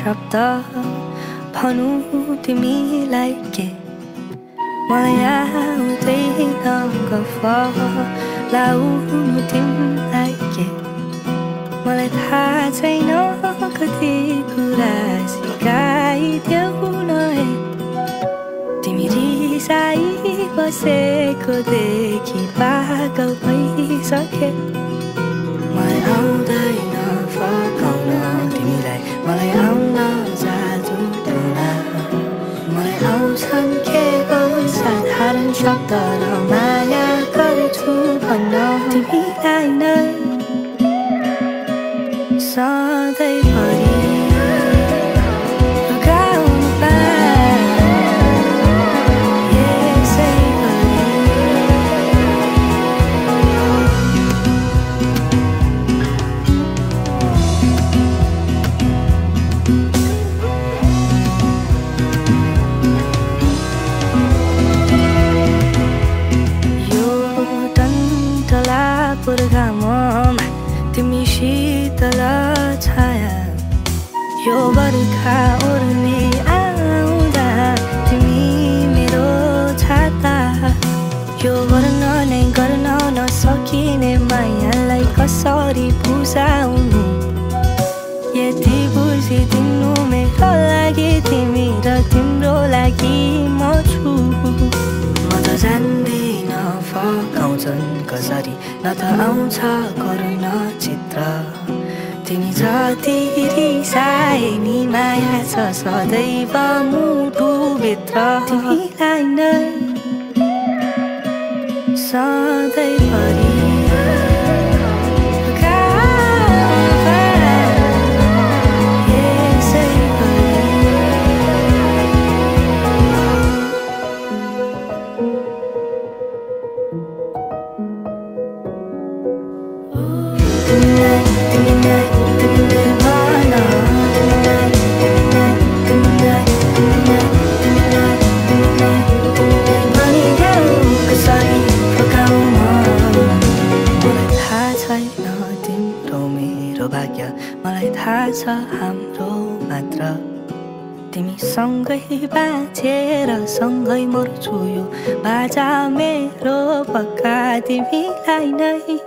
शब्द भनु तिमीलाई के? मलाई आउँदैन गफ लाउनु तिमीलाई के? मलाई थाहा छैन कति कुरा सिकाइदेऊ न तिमी रिसाइ बसेको देखि पागल भइसके। मलाई आउँदैन तिमीलाई मलाई आउन जादु मलाई आउँछन् के साधारण शब्द र माया गर्छु भन्न तिमीलाई नै सधैँभरि गाउनु तिमी शीतल छाया। यो बर्खा ओर्ने आउँदा तिमी मेरो छाता। यो गर्न नै गर्न नसकिने मायालाई कसरी बुझाउनु? यति बुझिदिनु मेरो लागि तिमी र तिम्रो लागि म छु। म फकाउँछन् कसरी न त आउँछ करुण चित्र। तिमी जति रिसाए नि माया छ सदैव मुटुभित्र तिमीलाई नै सधैँभरि छैन तिम्रो मेरो भाग्य मलाई थाहा छ हाम्रो मात्र। तिमी सँगै बाँचेर सँगै मर्छु यो बाजा मेरो पक्का तिमीलाई नै।